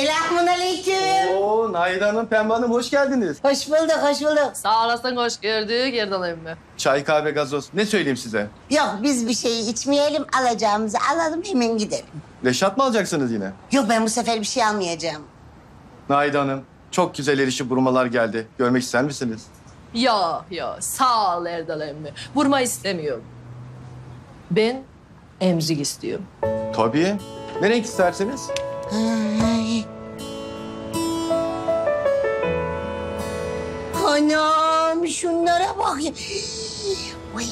Selamun aleyküm. Oo Naide Hanım, Pembe Hanım hoş geldiniz. Hoş bulduk, hoş bulduk. Sağ olasın, hoş gördük Erdal emmi. Çay, kahve, gazoz. Ne söyleyeyim size? Yok biz bir şey içmeyelim, alacağımızı alalım hemen gidelim. Reşat mı alacaksınız yine? Yok ben bu sefer bir şey almayacağım. Naide Hanım, çok güzel erişi burmalar geldi. Görmek ister misiniz? Ya ya sağ ol Erdal emmi. Vurma istemiyorum. Ben emzik istiyorum. Tabii. Ne renk isterseniz? Ay. Anam şunlara bak ya. Uy.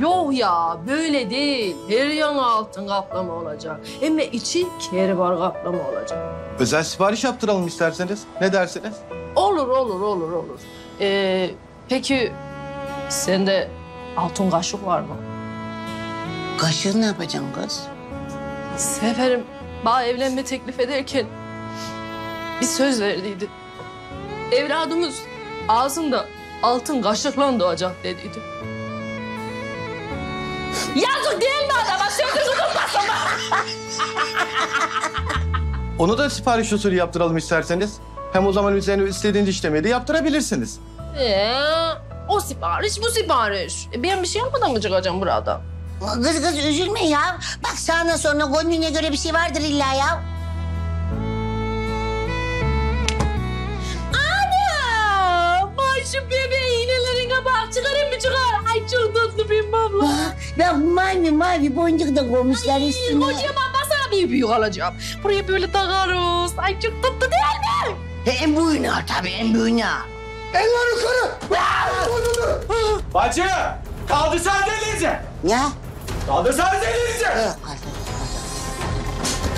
Yok ya böyle değil. Her yanı altın kaplama olacak. Ama içi kervar kaplama olacak. Özel sipariş yaptıralım isterseniz. Ne dersiniz? Olur olur olur olur. Ee, peki sende altın kaşık var mı? Kaşığı ne yapacaksın kız? Seferim bana evlenme teklif ederken bir söz verdiydi. Evladımız ağzında altın kaşıkla doğacak dediydi. Yazık değil mi adama? Sözünü unutmasın Onu da sipariş usulü yaptıralım isterseniz. Hem o zaman üzerine istediğiniz işlemeyi de yaptırabilirsiniz. Ee, o sipariş bu sipariş. E, ben bir şey yapmadan mı çıkacağım burada? Kız kız üzülme ya. Bak sağına sonra gönlüne göre bir şey vardır illa ya. Ana! Başım bebeği iğnelerine bak. Çıkarayım mı çıkar? Ay çok tatlı benim abla. Bak, bak mavi mavi boncuk da koymuşlar üstüne. Kocaman masana bir büyük alacağım. Buraya böyle takarız. Ay çok tatlı değil mi? He, En büyüğünü al tabii en büyüğünü al. Eller yukarı! Bacı! Kaldırsana elinizi! Ya. Kaldırsana elinizi! Yok,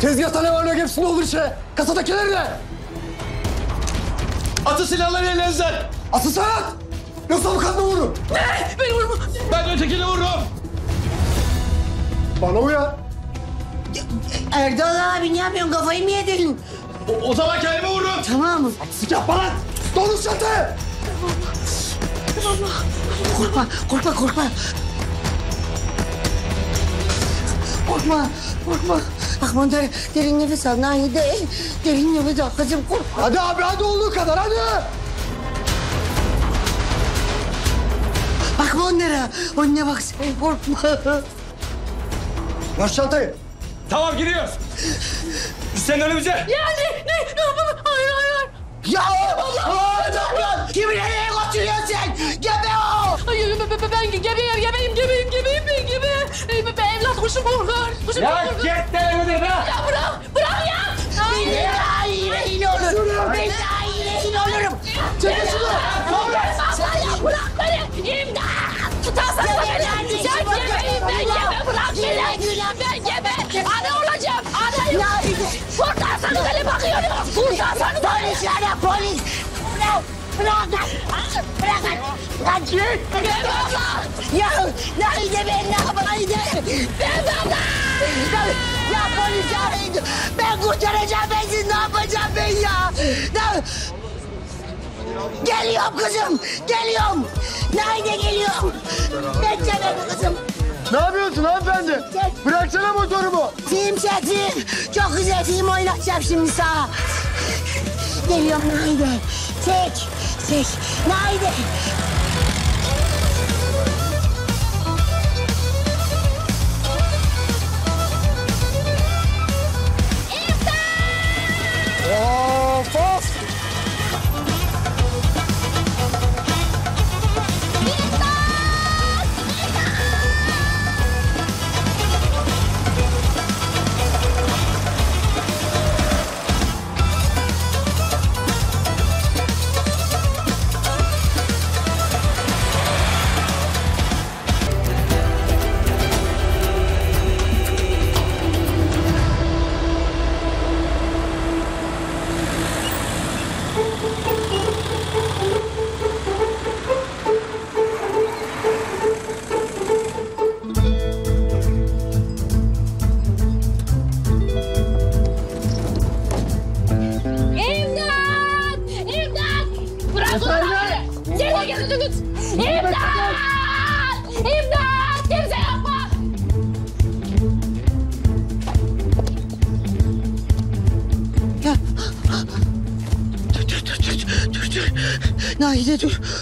Tezgahta ne var ne hepsini olur işte. Kasadakiler ne? Atın silahları elinizden! Asıl sanat! Yoksa avukatla vurun. Beni vurma. Ben ötekini vururum! Bana uyar. Erdal abi ne yapıyorsun kafayı mı yedin? O, o zaman kendimi vururum! Tamam yapma lan! Donuz çatı! Korkma, korkma, korkma. Korkma, korkma. Bak Monter, derin nefes al. Nahide, derin nefes al. Kızım korkma. Hadi abi hadi olduğu kadar hadi! Bak onlara. Önüne bak sen korkma. Ver çantayı. Tamam gidiyoruz! Sen önümüze! Yani ne? Ne yapalım? Hayır hayır hayır. Ya Allah! Ne yapıyorsun? Kimi nereye götürüyorsun sen? Gebe o! Ay, ben, ben, ben gebeyim, gebeyim, gebeyim, gebeyim, ben gebe. Kuşum korkar. Kuşum Ya korkar. git denemedi be! Ya bırak, bırak ya. Daha iyi rehin olurum. Ben daha iyi rehin olurum. Çekil şunu! Allah ya bırak beni. İmdat. Tutarsan Ya beni. ben bak- gebeyim, ben gebe. Bırak beni. Ben gebe. Ana olacağım. Anayım. Kurtarsanız beni bakıyorum. Kurtarsanız beni. Polis ara polis. Bırak. Bırak. Bırak. Kaç. Gebe abla. Ya Nahide ben ne yapayım? Gebe abla. Ya polis arayın. Ben kurtaracağım ben sizi ne yapacağım ben ya? Ne? Geliyorum kızım. Geliyorum. Nahide geliyorum. Bekle beni kızım. Ne yapıyorsun hanımefendi? Bıraksana motorumu. Film çektim. Çok güzel film oynatacağım şimdi sana. Geliyorum Nahide. Çek. Çek. Nahide. Of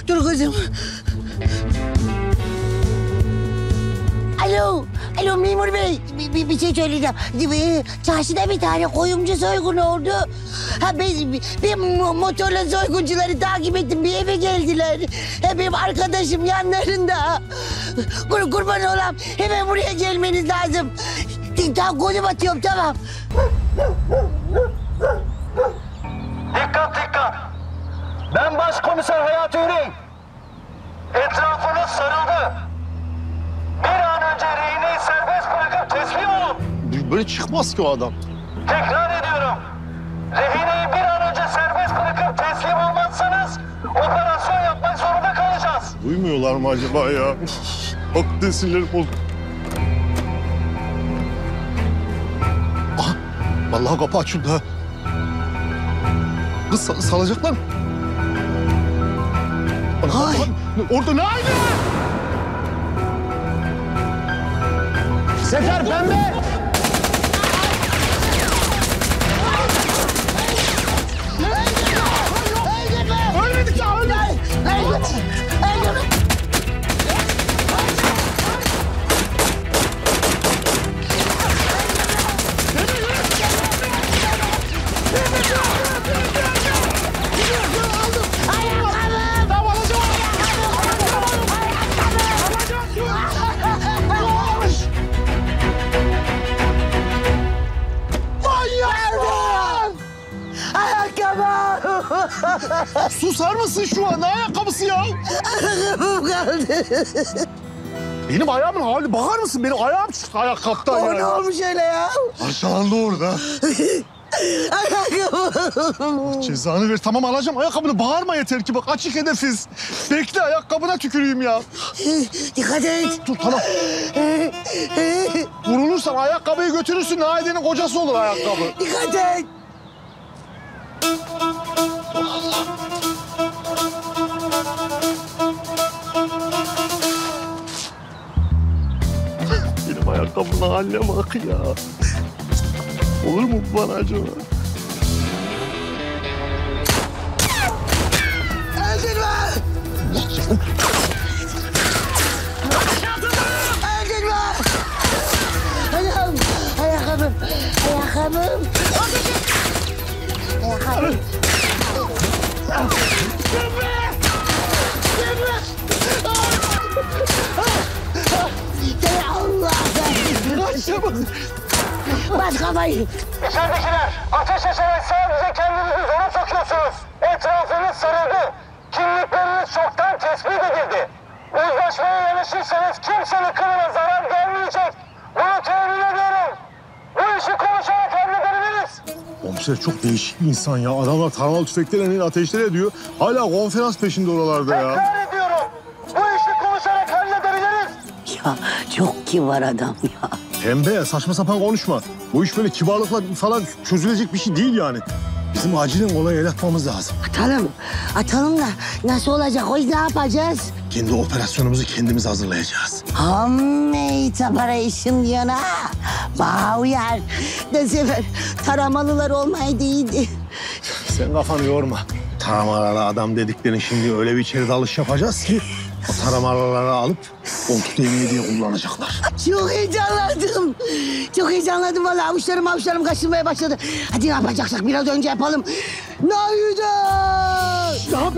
dur, kızım. Alo, alo memur bey. Bir, bir, bir şey söyleyeceğim. Ee, Çarşıda bir tane koyumcu soygunu oldu. Ha ben, mo- motorla soyguncuları takip ettim. Bir eve geldiler. Ha, benim arkadaşım yanlarında. Kur, kurban olam. Hemen buraya gelmeniz lazım. Tamam konum atıyorum tamam. Ki o adam. Tekrar ediyorum. Rehineyi bir an önce serbest bırakıp teslim olmazsanız operasyon yapmak zorunda kalacağız. Duymuyorlar mı acaba ya? Bak desinler bol. Aha, vallahi kapı açıldı ha. Kız sal- salacaklar mı? Ay. Orada ne aynı? Sefer pembe! Benim ayağımın hali bakar mısın? Benim ayağım çıktı ayakkabıdan O ne ya. olmuş öyle ya? Aşağılandı orada. Ayakkabım. Cezanı ver. Tamam alacağım ayakkabını. Bağırma yeter ki. Bak açık hedefiz. Bekle ayakkabına tüküreyim ya. Dikkat et. Dur tamam. Vurulursan ayakkabıyı götürürsün. Naide'nin kocası olur ayakkabı. Dikkat et. Ayakkabımın haline bak ya. Olur mu bu bana acaba? Öldürme. Öldürme. Ayağım. Ayakkabım. Ayakkabım. Ayakkabım. Seni Allah. Bas kafayı. İçeridekiler ateş açarak sadece kendinizi zora sokuyorsunuz. Etrafınız sarıldı. Kimlikleriniz çoktan tespit edildi. Uzlaşmaya yanaşırsanız kimsenin kılına zarar gelmeyecek. Bunu temin ediyorum. Bu işi konuşarak halledebiliriz. Komiser çok değişik bir insan ya. Adamlar taramalı tüfeklerle ateşler ediyor. Hala konferans peşinde oralarda ya. Tekrar ediyorum. Bu işi konuşarak halledebiliriz. Ya çok kibar adam ya. Pembe saçma sapan konuşma. Bu iş böyle kibarlıkla falan çözülecek bir şey değil yani. Bizim acilen olaya el atmamız lazım. Atalım. Atalım da nasıl olacak? O ne yapacağız? Kendi operasyonumuzu kendimiz hazırlayacağız. Ammey separation diyorsun ha. Bana uyar. De sefer taramalılar olmayı değildi. Sen kafanı yorma. Taramalı adam dediklerin şimdi öyle bir içeri dalış yapacağız ki... ...o taramalıları alıp koltuk devriye diye kullanacaklar. Çok heyecanlandım. Çok heyecanlandım vallahi avuçlarım avuçlarım kaşınmaya başladı. Hadi ne yapacaksak biraz önce yapalım. Naide!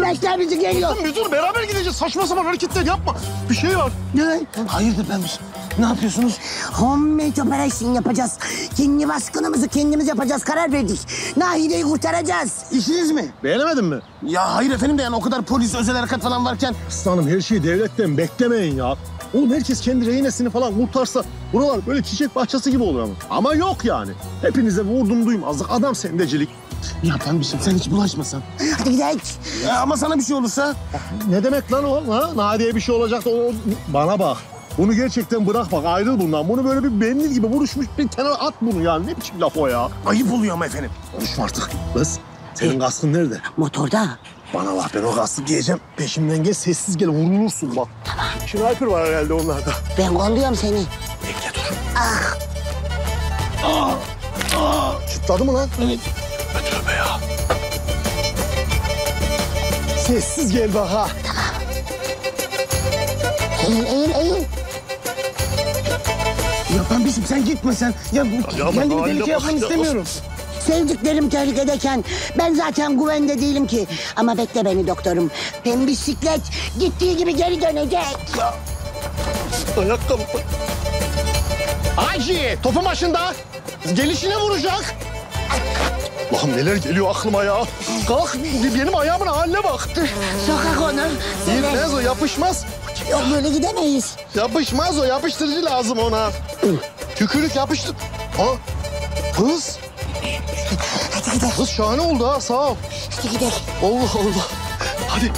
Bekler bizi geliyor. Bir dur beraber gideceğiz. Saçma sapan hareketler yapma. Bir şey var. Ne? Hayırdır ben Ne yapıyorsunuz? Homemade operation yapacağız. Kendi baskınımızı kendimiz yapacağız. Karar verdik. Nahide'yi kurtaracağız. İşiniz mi? Beğenemedin mi? Ya hayır efendim de yani o kadar polis özel harekat falan varken Aslanım her şeyi devletten beklemeyin ya. Oğlum herkes kendi rehinesini falan kurtarsa buralar böyle çiçek bahçesi gibi olur ama. Ama yok yani. Hepinize vurdum duymazlık adam sendecilik. ya pembişim sen hiç bulaşmasan. Hadi gidelim. Ya ama sana bir şey olursa Ne demek lan o? Ha? Nadiye bir şey olacak da o... Bana bak. Bunu gerçekten bırak bak ayrıl bundan. Bunu böyle bir mendil gibi vuruşmuş bir kenara at bunu yani. Ne biçim laf o ya? ayıp oluyor ama efendim. Konuşma artık. Kız senin kaskın nerede? Motorda. Bana bak ben o kaskı giyeceğim. Peşimden gel sessiz gel vurulursun bak. Tamam. Sniper var herhalde onlarda. Ben kolluyorum seni. Bekle dur. Ah. Çıtladı mı lan? Evet. Tövbe ya. Sessiz gel bak ha. Eğil eğil eğil. Ya ben bizim sen gitme sen. Ya, kendimi tehlikeye yapmanı istemiyorum. Sevdiklerim tehlikedeyken ben zaten güvende değilim ki. Ama bekle beni doktorum. Pembişiklet gittiği gibi geri dönecek. Ayakkabı. Hacı topun başında. Gelişine vuracak. Lan neler geliyor aklıma ya. Kalk benim ayağımın haline bak. Sokak onu. Gitmez o yapışmaz. Yok böyle gidemeyiz. Yapışmaz o yapıştırıcı lazım ona. Tükürük yapıştır. Ha kız. Hadi gidelim. Kız şahane oldu ha sağ ol. Hadi gidelim. Allah Allah. Hadi.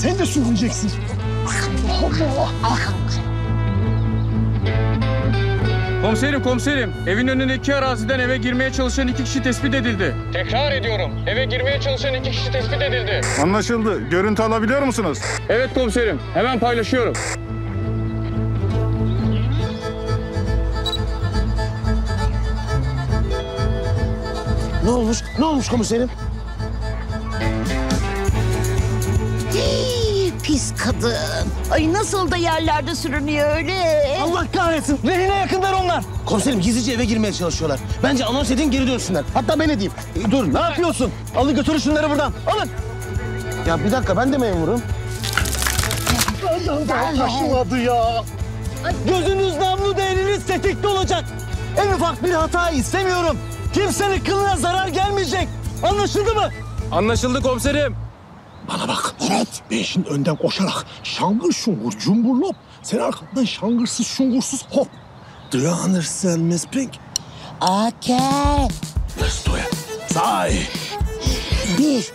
Sen de sürüneceksin. Komiserim komiserim. Evin önündeki araziden eve girmeye çalışan iki kişi tespit edildi. Tekrar ediyorum. Eve girmeye çalışan iki kişi tespit edildi. Anlaşıldı. Görüntü alabiliyor musunuz? Evet komiserim. Hemen paylaşıyorum. Ne olmuş? Ne olmuş komiserim? Kadın. Ay nasıl da yerlerde sürünüyor öyle. Allah kahretsin. Rehine yakınlar onlar. Komiserim gizlice eve girmeye çalışıyorlar. Bence anons edin geri dönsünler. Hatta ben edeyim. E, dur ne yapıyorsun? Alın götürün şunları buradan. Alın. Ya bir dakika ben de memurum. Taşımadı ya. Gözünüz namluda eliniz tetikte olacak. En ufak bir hata istemiyorum. Kimsenin kılına zarar gelmeyecek. Anlaşıldı mı? Anlaşıldı komiserim. Bana bak. Evet. Ben şimdi önden koşarak şangır şungur cumburlop. Sen arkamdan şangırsız şungursuz hop. Do you understand Miss Pink? Okay. Let's do it. Say. Bir.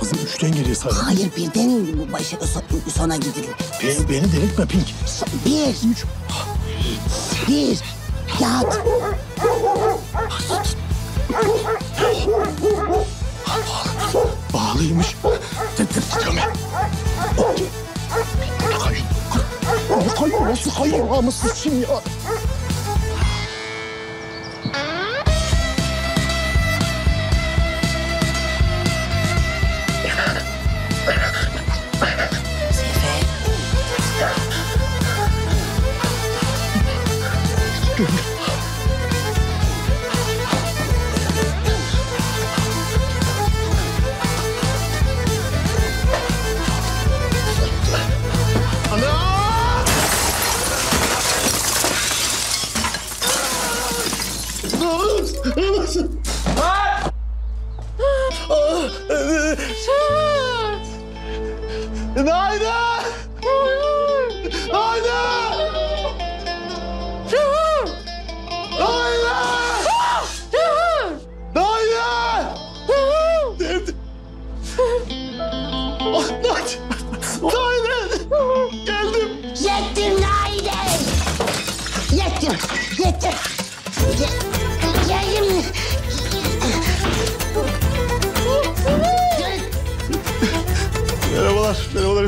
Kızım üçten geriye say. Hayır birden başı so- sona gidilir. Beni, beni delirtme Pink. Bir. Üç. Bir. Yat. Bağlıymış. Titriyorum ben. Kayın. Kayın nasıl kayın? Namussuz kim ya?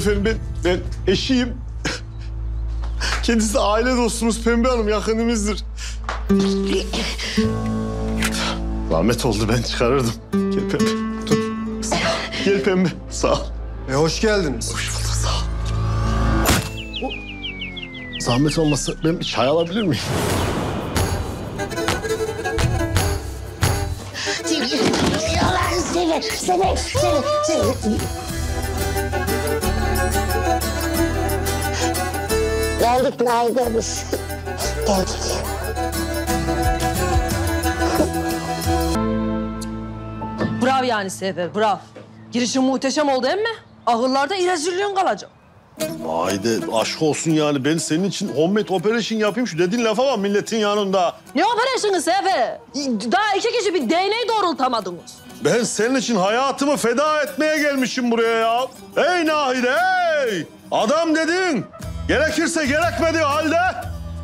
Efendim. Ben, ben eşiyim. Kendisi aile dostumuz Pembe Hanım, yakınımızdır. Rahmet oldu, ben çıkarırdım. Gel Pembe, tut. Gel Pembe, sağ ol. E hoş geldiniz. Hoş bulduk, sağ ol. Zahmet olmasa ben bir çay alabilir miyim? Yalan seni. Seni. Seni. Geldik Naide biz. Geldik. Bravo yani Sefer, bravo. Girişin muhteşem oldu emme. Ahırlarda irezilliğin kalacak. Haydi aşk olsun yani. Ben senin için homemade operation yapayım. Şu dediğin lafa bak milletin yanında. Ne operasyonu Sefer? Daha iki kişi bir DNA doğrultamadınız. Ben senin için hayatımı feda etmeye gelmişim buraya ya. Ey Nahide ey! Adam dedin. Gerekirse gerekmediği halde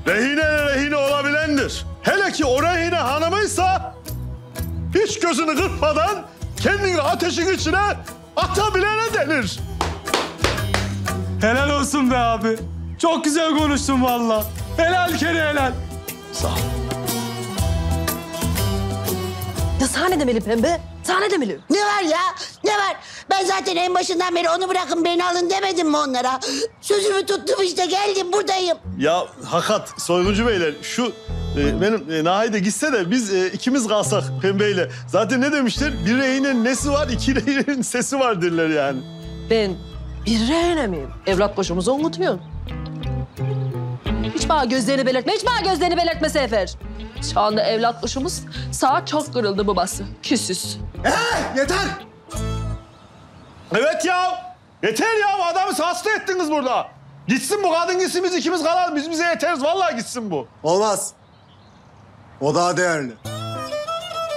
rehine rehine olabilendir. Hele ki o rehine hanımıysa hiç gözünü kırpmadan kendini ateşin içine atabilene denir. Helal olsun be abi. Çok güzel konuştun valla. Helal kere helal. Ya sana ne demeli pembe? Sana ne demeli? Ne var ya? Ne var? Ben zaten en başından beri onu bırakın beni alın demedim mi onlara? Sözümü tuttum işte geldim buradayım. Ya hakat soyguncu beyler şu e, benim e, Nahide gitse de biz e, ikimiz kalsak pembeyle. Zaten ne demişler? Bir rehinin nesi var, iki rehinin sesi var derler yani. Ben bir rehine miyim? Evlat başımızı unutuyorsun. Hiç bana gözlerini belirtme, hiç bana gözlerini belirtme Sefer. Şu anda evlat başımız sağ çok kırıldı babası. Küsüz. Yeter! Evet ya. Yeter ya. Adamı hasta ettiniz burada. Gitsin bu kadın gitsin biz ikimiz kalalım. Biz bize yeteriz. Vallahi gitsin bu. Olmaz. O daha değerli.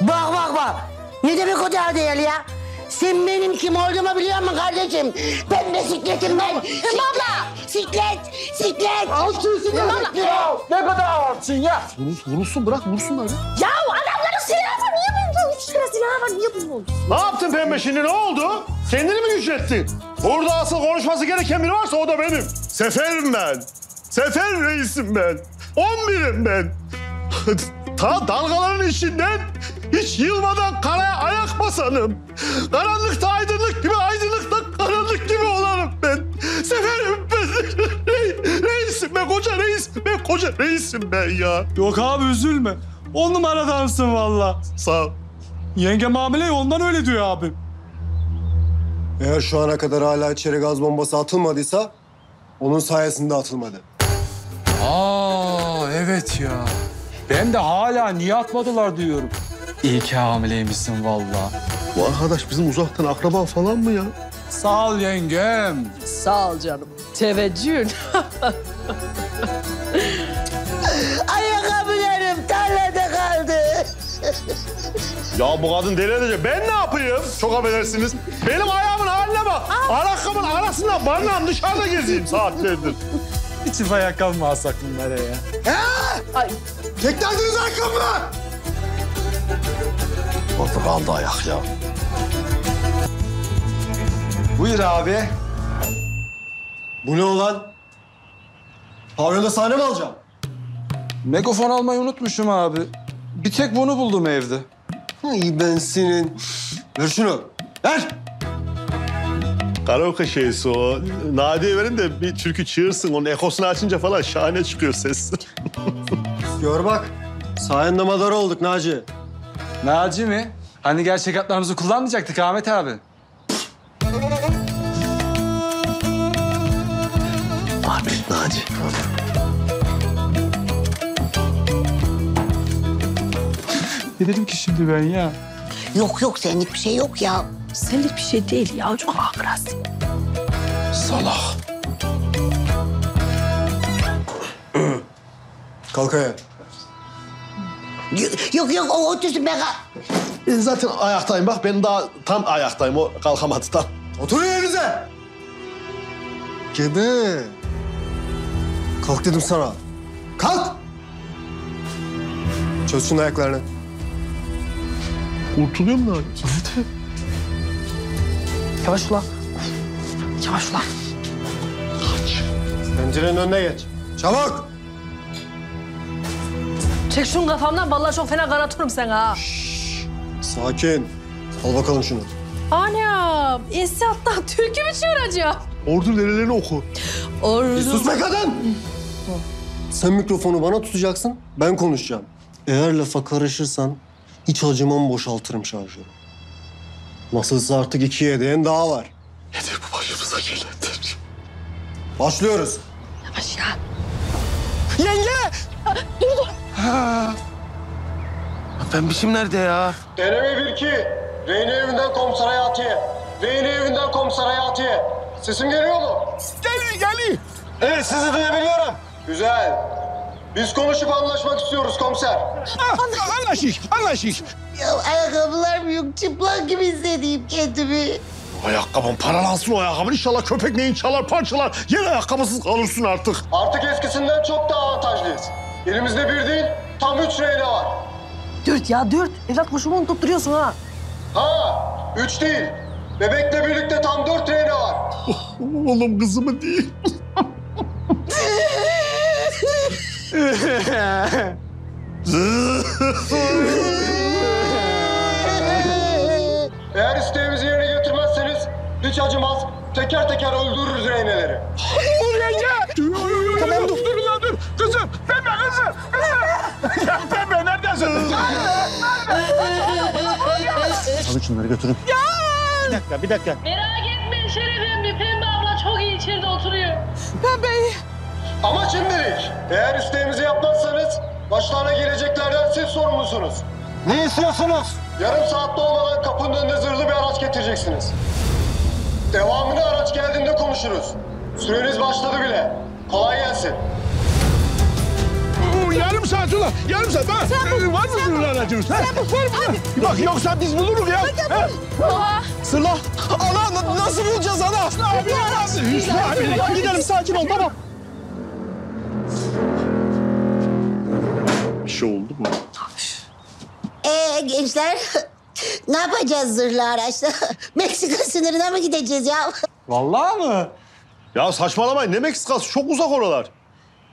Bak bak bak. Ne demek o daha değerli ya? Sen benim kim olduğumu biliyor musun kardeşim? Ben bisikletim ben. Baba! Siklet! Siklet! Altın Baba! Ne kadar ağırsın ya? Vurulsun bırak vursunlar. Ya adamların silahı var. Niye buldun? Üç lira silahı var. Niye buldun? Ne yaptın pembe şimdi ne oldu? Kendini mi güçlettin? Burada asıl konuşması gereken biri varsa o da benim. Seferim ben. Sefer reisim ben. On birim ben. Ta dalgaların içinden hiç yılmadan karaya ayak basanım. Karanlıkta aydınlık gibi, aydınlıkta karanlık gibi olanım ben. Seferim ben. Re- reisim ben, koca reis. Ben koca reisim ben ya. Yok abi üzülme. On numaradansın valla. Sağ ol. Yenge Mamile ondan öyle diyor abim. Eğer şu ana kadar hala içeri gaz bombası atılmadıysa onun sayesinde atılmadı. Aa evet ya. Ben de hala niye atmadılar diyorum. İyi ki hamileymişsin valla. Bu arkadaş bizim uzaktan akraba falan mı ya? Sağ ol yengem. Sağ ol canım. Teveccühün. Ayakkabılarım tarlada kaldı. Ya bu kadın deli edecek. Ben ne yapayım? Çok affedersiniz. Benim ayağımın haline bak. Ayakkabının arasında barınağım dışarıda gezeyim saatlerdir. Hiç ayakkabı mı alsak bunlara ya? Ay Teklerdiniz ayakkabımı! Orada kaldı ayak ya. Buyur abi. Bu ne olan? Pavyonda sahne mi alacağım? Megafon almayı unutmuşum abi. Bir tek bunu buldum evde. İyi ben senin. Ver şunu. Ver. Karaoke şeysi o. Nadiye verin de bir türkü çığırsın. Onun ekosunu açınca falan şahane çıkıyor ses. Gör bak. Sayende madara olduk Naci. Naci mi? Hani gerçek adlarımızı kullanmayacaktık Ahmet abi. Abi Naci. Ne dedim ki şimdi ben ya? Yok yok senlik bir şey yok ya. senlik bir şey değil ya. Çok agras. Salak. Kalk ayağa. Yok yok o otursun ben kal- Ben zaten ayaktayım bak. Ben daha tam ayaktayım. O kalkamadı tam. Oturun yerinize. Gebe. Kalk dedim sana. Kalk. Çöz şunun ayaklarını. Kurtuluyor mu Naci? Yavaş ulan. Yavaş ulan. Pencerenin önüne geç. Çabuk. Çek şunu kafamdan. Vallahi çok fena kanatırım sen ha. Sakin. Al bakalım şunu. Anam. Esat'tan türkü mü çığıracağım? Ordu nerelerini oku. Ordu. Sus be kadın! Sen mikrofonu bana tutacaksın, ben konuşacağım. Eğer lafa karışırsan hiç acımam boşaltırım şarjörü. Nasılsa artık iki yedeğin daha var. Nedir bu başımıza gelendir? Başlıyoruz. Yavaş ya. Ben biçim nerede ya? Deneme 1-2. Reyne evinden komiser Hayati'ye. Reyne evinden komiser Hayati'ye. Sesim geliyor mu? Geliyor geliyor. Evet sizi duyabiliyorum. Güzel. Biz konuşup anlaşmak istiyoruz komiser. Anlaşık, anlaşık. Ya ayakkabılarım yok. Çıplak gibi hissediyorum kendimi. Ayakkabın paralansın o ayakkabın. İnşallah köpek neyin çalar parçalar. Yine ayakkabısız kalırsın artık. Artık eskisinden çok daha avantajlıyız. Elimizde bir değil, tam üç reyne var. Dört ya dört. Evlat kuşumu unutup duruyorsun ha. Ha, üç değil. Bebekle birlikte tam dört reyne var. Oğlum kızımı değil. Eğer isteğimizi yerine getirmezseniz hiç acımaz, teker teker öldürürüz reyneleri. Tamam şunları götürün. Bir dakika, bir dakika. Merak etmeyin Şeref emmi. Pembe abla çok iyi içeride oturuyor. Ama şimdilik, eğer isteğimizi yapmazsanız başlarına geleceklerden siz sorumlusunuz. Ne istiyorsunuz? Yarım saatte olmadan kapının önüne zırhlı bir araç getireceksiniz. Devamını araç geldiğinde konuşuruz. Süreniz başladı bile. Kolay gelsin. Yarım saat ulan. Yarım saat. Bak, sen var mı bunun aracınız? Sen bu. Var mı? Bak yoksa biz buluruz ya. He? Sıla. Ana na- nasıl bulacağız ana? Ne yapacağız? Hüsnü abi. Gidelim sakin ol tamam. Bir şey oldu mu? Ee gençler ne yapacağız zırhlı araçla? Meksika sınırına mı gideceğiz ya? Vallahi mı? Ya saçmalamayın. Ne Meksikası? Çok uzak oralar.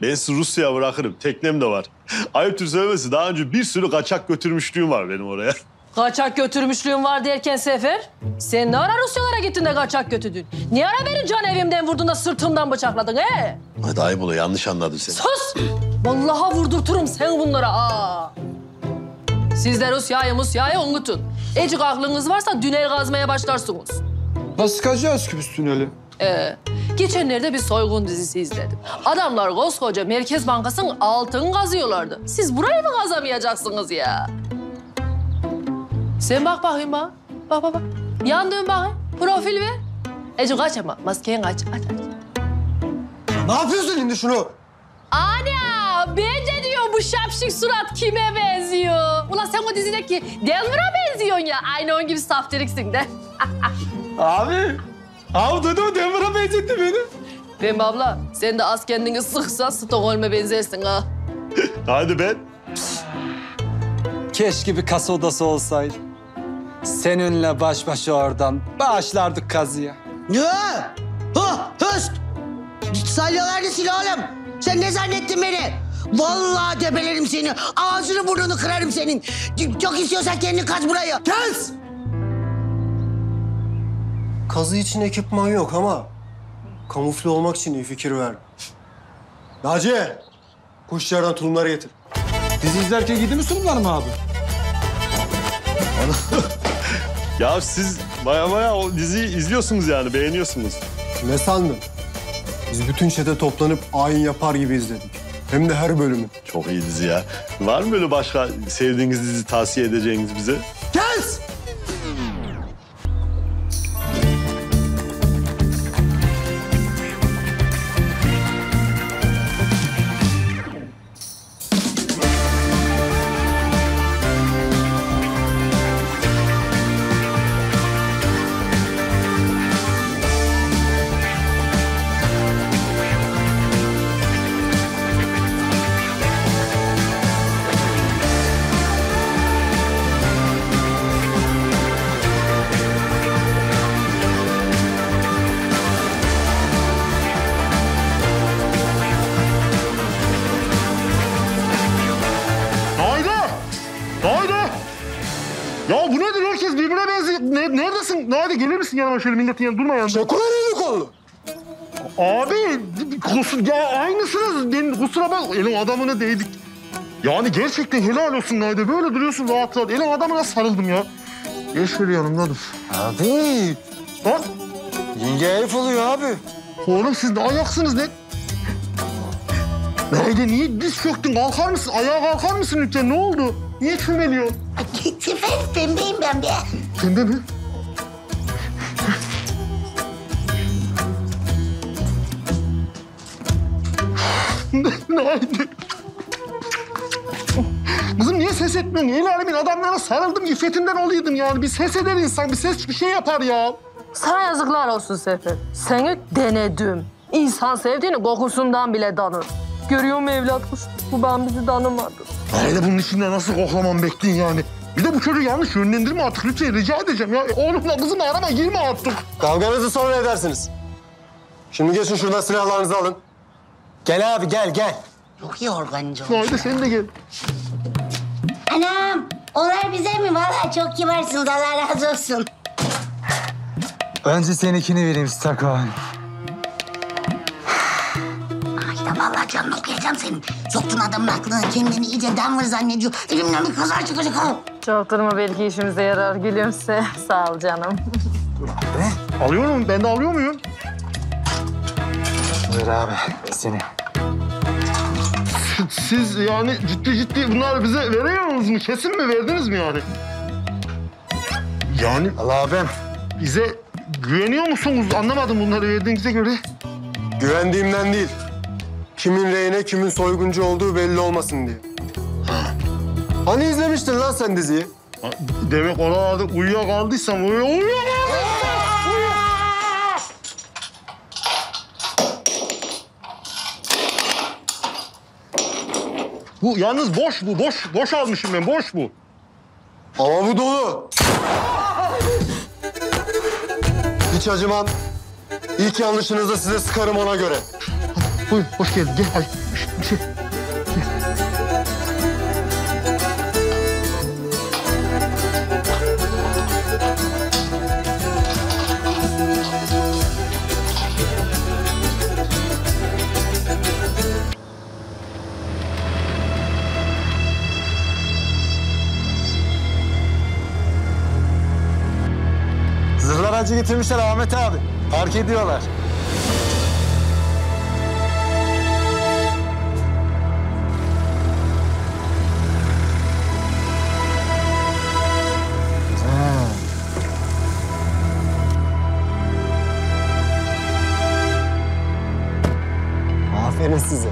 Ben sizi Rusya'ya bırakırım. Teknem de var. Ayıptır söylemesi. Daha önce bir sürü kaçak götürmüşlüğüm var benim oraya. Kaçak götürmüşlüğün var derken Sefer, sen ne ara Rusyalara gittin de kaçak götürdün? Niye ara beni can evimden vurdun da sırtımdan bıçakladın he? Hadi ayıp oluyor. Yanlış anladın seni. Sus! Vallahi vurdurturum sen bunlara ha. Siz de Rusya'yı Musya'yı unutun. Ecik aklınız varsa dünel kazmaya başlarsınız. Nasıl kaçacağız ki biz tüneli? Ee, geçenlerde bir soygun dizisi izledim. Adamlar koskoca Merkez Bankası'nın altın kazıyorlardı. Siz burayı mı kazamayacaksınız ya? Sen bak bakayım bak. Bak bak bak. Yan dön bakayım. Profil ver. Ece kaç ama. Maskeyi kaç. Aç aç. Ne yapıyorsun şimdi şunu? Ana! Bence diyor bu şapşik surat kime benziyor? Ulan sen o dizideki Delmer'a benziyorsun ya. Aynı onun gibi saftiriksin de. Abi. Abi dedi o Denver'a benzetti beni. Pembe abla sen de az kendini sıksan Stockholm'e benzersin ha. Hadi ben. Keşke bir kasa odası olsaydı. Seninle baş başa oradan bağışlardık kazıya. Ya! Ha! Höst! Salyalar nesin oğlum? Sen ne zannettin beni? Vallahi debelerim seni. Ağzını burnunu kırarım senin. Çok istiyorsan kendin kaç burayı. Kes! Kazı için ekipman yok ama kamufle olmak için iyi fikir ver. Naci, kuşlardan tulumları getir. Dizi izlerken giydi mi sunumlar mı abi? Ya siz baya baya o diziyi izliyorsunuz yani. Beğeniyorsunuz. Ne sandın? Biz bütün çete toplanıp ayin yapar gibi izledik. Hem de her bölümü. Çok iyi dizi ya. Var mı böyle başka sevdiğiniz dizi tavsiye edeceğiniz bize? Kes! Şöyle milletin yanına durma yanında. Şakura elini kollu. Abi kusur ya aynısınız. Ben kusura bak elin adamına değdik. Yani gerçekten helal olsun Haydi. Böyle duruyorsun rahat rahat. Elin adamına sarıldım ya. Gel şöyle yanımda dur. Abi, Lan yenge herif oluyor abi. oğlum siz ne ayaksınız ne? Haydi niye diz çöktün? Kalkar mısın? Ayağa kalkar mısın lütfen? Ne oldu? Niye çömeliyorsun? Pembeyim ben be. Pembe mi? Haydi. Kızım niye ses etmiyorsun? El alemin adamlara sarıldım. İffetinden oluydum yani. Bir ses eder insan. Bir ses bir şey yapar ya. Sana yazıklar olsun Sefer. Seni denedim. İnsan sevdiğini kokusundan bile tanır. Görüyor mu evlat kuş? Bu ben bizi tanımadı. Aile bunun içinde nasıl koklamam bekleyin yani. Bir de bu çocuğu yanlış yönlendirme artık lütfen rica edeceğim ya. Oğlumla kızımla arama girme artık. Kavganızı sonra edersiniz. Şimdi geçin şuradan silahlarınızı alın. Gel abi gel gel. Çok iyi organize Haydi sen de gel. Anam, onlar bize mi? Vallahi çok kibarsınız. Allah razı olsun. Önce seninkini vereyim Stakon. Ay da vallahi canını okuyacağım senin. Soktun adamın aklına. Kendini iyice Denver zannediyor. Elimden bir kaza çıkacak ha. Çok durma belki işimize yarar. Gülümse. Sağ ol canım. Alıyor muyum? Ben de alıyor muyum? Ver abi seni. Siz yani ciddi ciddi bunlar bize veriyorsunuz mu? Kesin mi verdiniz mi yani? Yani Allah abim. bize güveniyor musunuz? Anlamadım bunları verdiğinize göre. Güvendiğimden değil. Kimin rehine, kimin soyguncu olduğu belli olmasın diye. Hani izlemiştin lan sen diziyi? Demek oralarda uyuyakaldıysam uyuyor, Bu yalnız boş bu, boş, boş almışım ben, boş bu. Ama bu dolu. Hiç acımam. İlk yanlışınızda size sıkarım ona göre. Buyur, hoş geldin. Gel, hadi. Bir şey. Getirmişler Ahmet abi. Fark ediyorlar. Aferin size.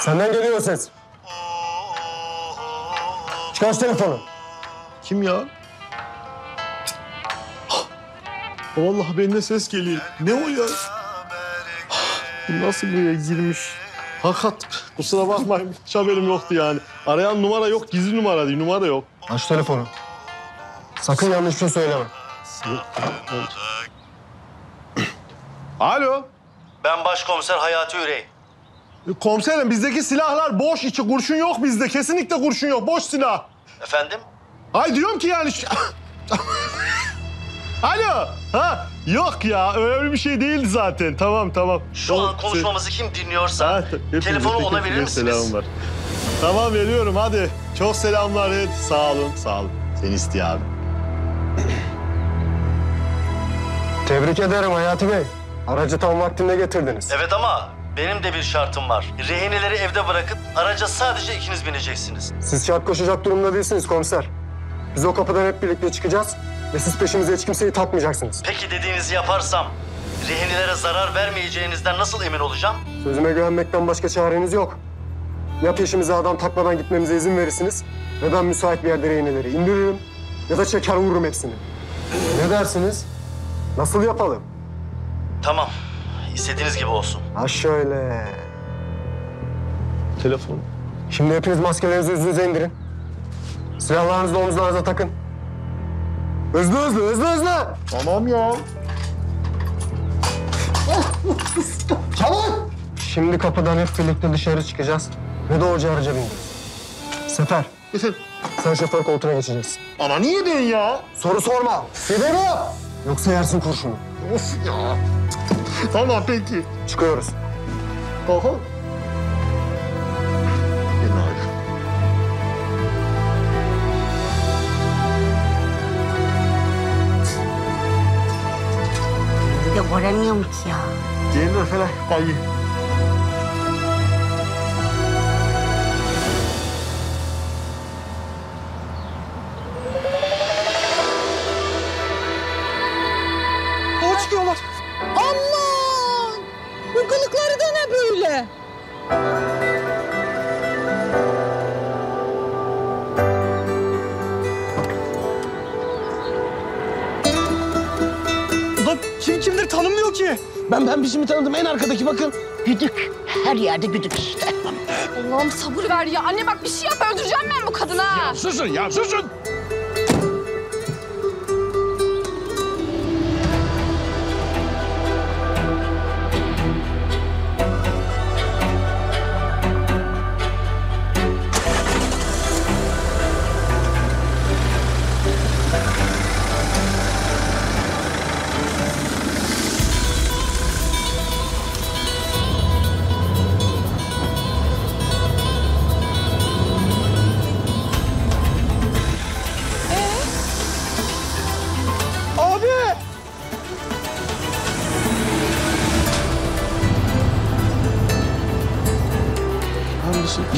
Senden geliyor ses. Çıkar şu telefonu. Kim ya? Vallahi bende ses geliyor. Ne o ya? Bu nasıl buraya girmiş? Hakikat kusura bakmayın hiç haberim yoktu yani. Arayan numara yok, gizli numara değil, numara yok. Aç telefonu. Sakın yanlış bir şey söyleme. Alo. Ben başkomiser Hayati Ürey. Komiserim bizdeki silahlar boş, içi kurşun yok bizde. Kesinlikle kurşun yok, boş silah. Efendim? Ay diyorum ki yani... şu- Alo. Ha yok ya öyle bir şey değildi zaten. Tamam tamam. Şu an konuşmamızı kim dinliyorsa Ha, hepinize telefonu tek ona tek verir misiniz? Selam var. Tamam veriyorum hadi. Çok selamlar et. Sağ olun sağ olun. Seni istiyor abi. Tebrik ederim Hayati Bey. Aracı tam vaktinde getirdiniz. Evet ama benim de bir şartım var. Rehineleri evde bırakıp araca sadece ikiniz bineceksiniz. Siz şart koşacak durumda değilsiniz komiser. Biz o kapıdan hep birlikte çıkacağız ve siz peşimize hiç kimseyi takmayacaksınız. Peki dediğinizi yaparsam rehinelere zarar vermeyeceğinizden nasıl emin olacağım? Sözüme güvenmekten başka çareniz yok. Ya peşimize adam takmadan gitmemize izin verirsiniz ve ben müsait bir yerde rehineleri indiririm ya da çeker vururum hepsini. Ne dersiniz? Nasıl yapalım? Tamam. İstediğiniz gibi olsun. Ha şöyle. Telefon. Şimdi hepiniz maskelerinizi yüzünüze indirin. Silahlarınızı da omuzlarınıza takın. Hızlı hızlı hızlı hızlı. Tamam ya. Çabuk. Şimdi kapıdan hep birlikte dışarı çıkacağız ve doğruca araca bineceğiz. Sefer, sen şoför koltuğuna geçeceksin. Ama niye ben ya? Soru sorma. Sebebi Yoksa yersin kurşunu. Of ya. tamam peki. Çıkıyoruz. Oho. Bir de göremiyorum ki ya. Gelin falan. Hayır. Tanıdım en arkadaki bakın. Güdük. Her yerde güdük işte. Allah'ım sabır ver ya. Anne bak bir şey yap öldüreceğim ben bu kadını ha. Susun ya susun.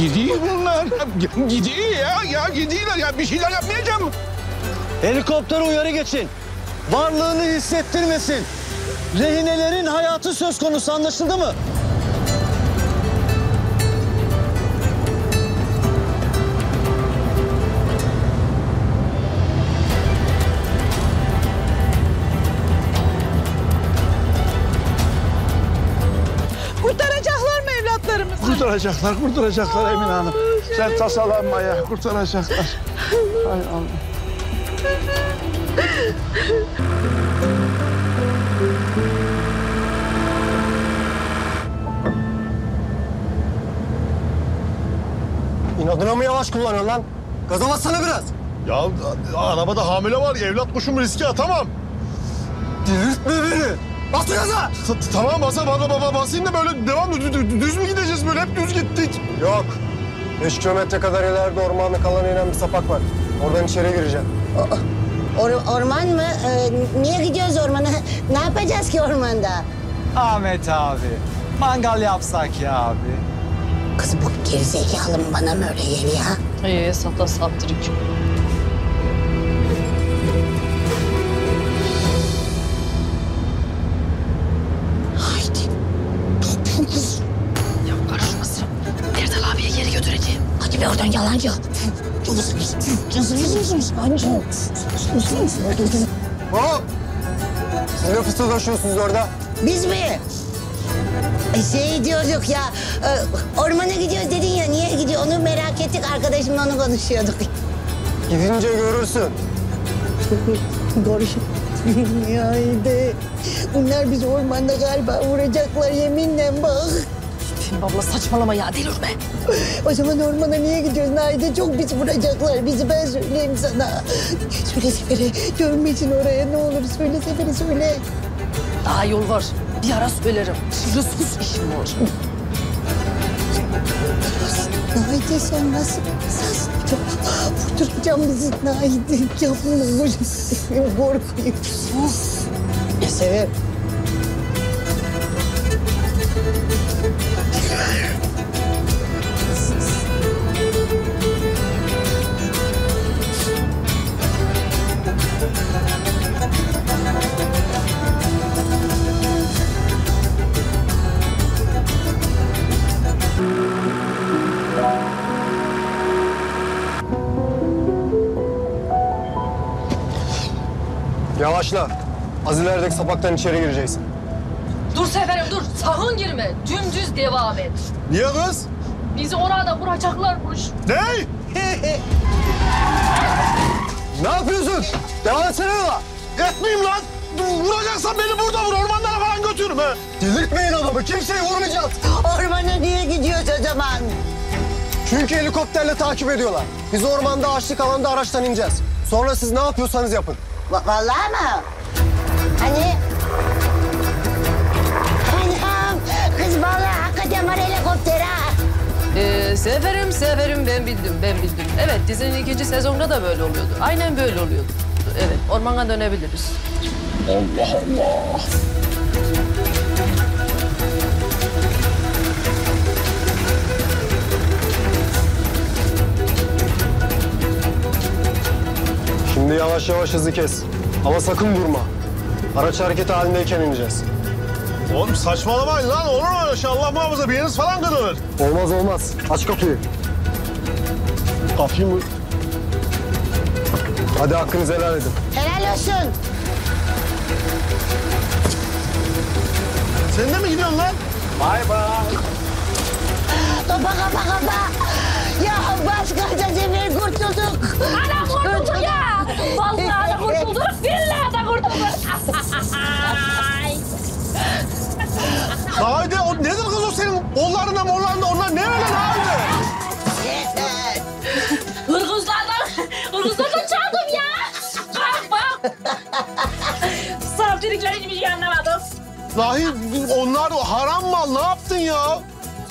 Gidiyor bunlar. Gidiyor ya. Ya gidiyorlar ya. Bir şeyler yapmayacağım. Helikoptere uyarı geçin. Varlığını hissettirmesin. Rehinelerin hayatı söz konusu anlaşıldı mı? Kurtaracaklar, kurtaracaklar Emine Hanım. Sen tasalanma ya. Kurtaracaklar. Hay Allah. İnadına mı yavaş kullanıyorsun lan? Gaza bassana biraz. Ya arabada hamile var. Evlat kuşumu riske atamam. Delirtme beni. Bas gaza. Tamam basa baba baba basayım da böyle devam dü- dü- düz mü gideceğiz hep düz gittik. Yok. Beş kilometre kadar ileride ormanlık alana inen bir sapak var. Oradan içeri gireceğim. Or- orman mı? Ee, niye gidiyoruz ormana? ne yapacağız ki ormanda? Ahmet abi. Mangal yapsak ya abi. Kız bu gerizekalı mı bana mı öyle geliyor? Ee, sata saptırık. Be oradan yalancı. Hop. Siz ne fısıldaşıyorsunuz orada? Biz mi? E, Şey diyorduk ya, e, ormana gidiyoruz dedin ya, niye gidiyor onu merak ettik. Arkadaşımla onu konuşuyorduk. Gidince görürsün. Doğru. Haydi. Bunlar bizi ormanda galiba vuracaklar yeminle bak. Pembe abla saçmalama ya delirme. O zaman ormana niye gidiyoruz Naide? Çok bizi vuracaklar. Bizi ben söyleyeyim sana. Söyle Sefer'e dönmesin oraya ne olur. Söyle Sefer'e söyle. Daha yol var. Bir ara söylerim. Şimdi sus işim var. Naide sen nasıl sus. Vurduracağım bizi Naide. Yapma olur. Korkuyorum. Sus. Ya Sefer. Yavaşla. Az ilerideki sapaktan içeri gireceksin. Dur Seferim dur. Sakın girme. Dümdüz devam et. Niye kız? Bizi orada vuracaklarmış. Ne? Ne yapıyorsun? Devam etsene yola. Etmeyeyim lan. Vuracaksan beni burada vur. Ormanlara falan götürme. Delirtmeyin adamı. Kimseyi vurmayacağız. Ormana niye gidiyoruz o zaman? Çünkü helikopterle takip ediyorlar. Biz ormanda ağaçlık alanda araçtan ineceğiz. Sonra siz ne yapıyorsanız yapın. Va- vallahi mı? Hani? Anam kız vallahi hakikaten var helikopter ha. Ee, seferim seferim ben bildim ben bildim. Evet dizinin ikinci sezonda da böyle oluyordu. Aynen böyle oluyordu. Evet ormana dönebiliriz. Şimdi yavaş yavaş hızı kes. Ama sakın vurma. Araç hareket halindeyken ineceğiz. Oğlum saçmalamayın lan. Olur mu öyle şey? Allah muhafaza bir yeriniz falan kırılır. Olmaz olmaz. Aç kapıyı. Kapıyı mı? Hadi hakkınızı helal edin. Helal olsun. Sen de mi gidiyorsun lan? Bay bay. Topa kapa kapa. Ya başkaca sefer kurtulduk. Ana. Vallahi da kurtulduk. Billahi da kurtulduk. Haydi o nedir kız o senin kollarında morlarında onlar ne öyle Haydi? Hırgızlardan, hırgızlardan çaldım ya. Bak bak. Saftirikler hiçbir şey anlamadım. Dahi onlar haram mal ne yaptın ya?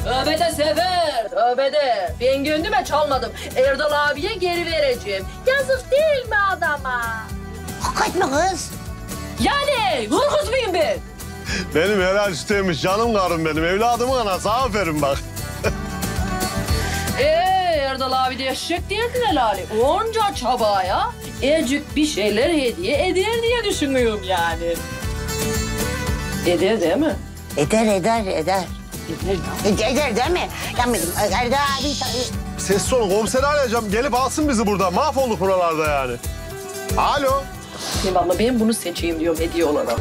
Tövbe de sefer, tövbe de. Ben gönlüme çalmadım. Erdal abiye geri vereceğim. Yazık değil mi adama? Hakikat mi kız? Yani hırgız mıyım ben? Benim helal sütüymüş canım karım benim. Evladımın anası aferin bak. Ee Erdal abi de eşek değildi helali. Onca çabaya ecik bir şeyler hediye eder diye düşünüyorum yani. Eder değil mi? Eder eder eder. Eder değil mi? Yani Erdal abi Ses sonu komiseri arayacağım. Gelip alsın bizi burada. Mahvolduk buralarda yani. Alo. Şimdi abla ben bunu seçeyim diyorum hediye olarak.